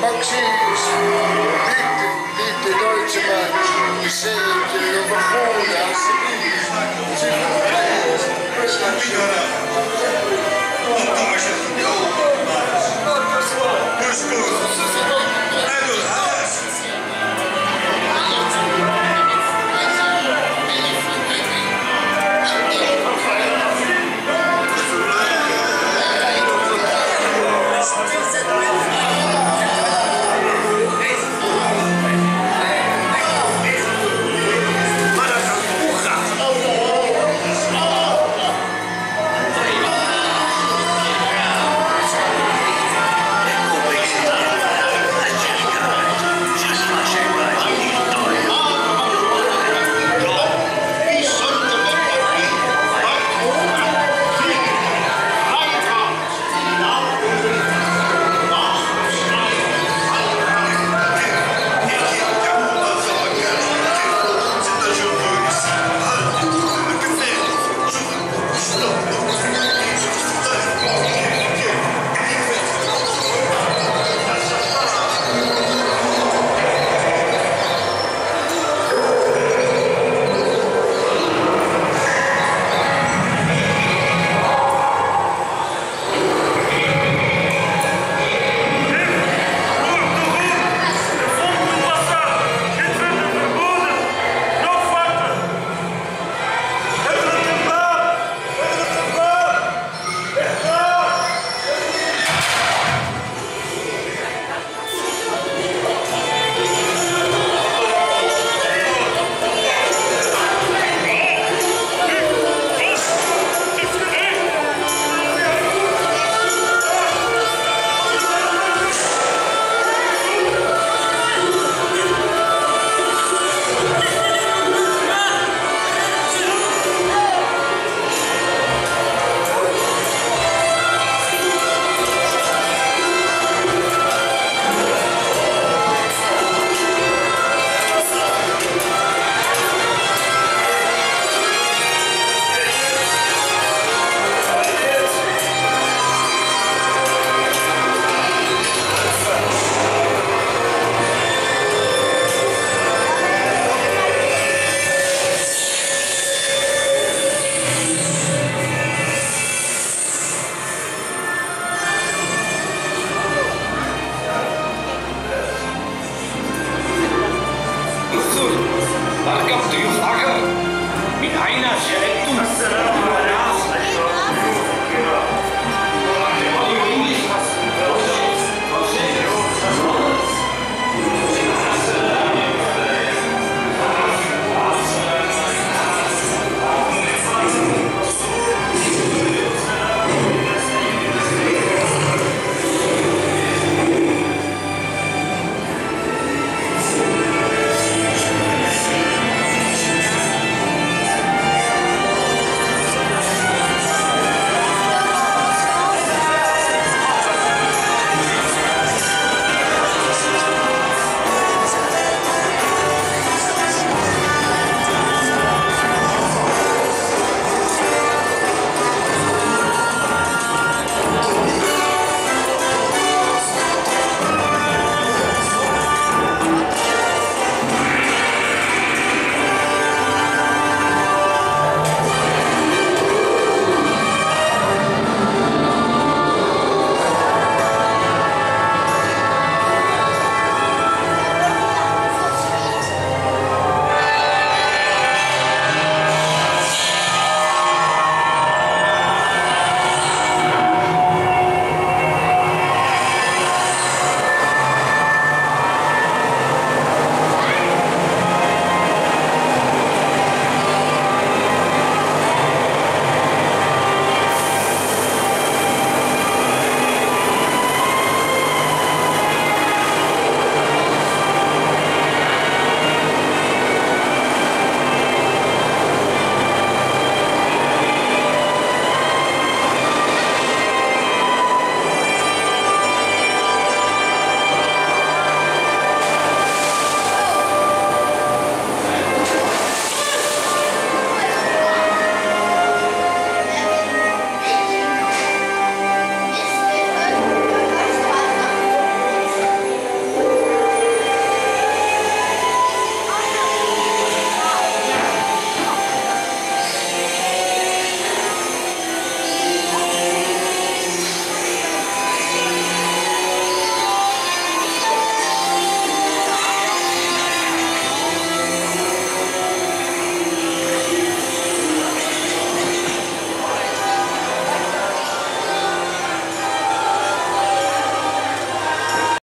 Maxims, bitte, bitte, deutsche Mann, säg till Assalamu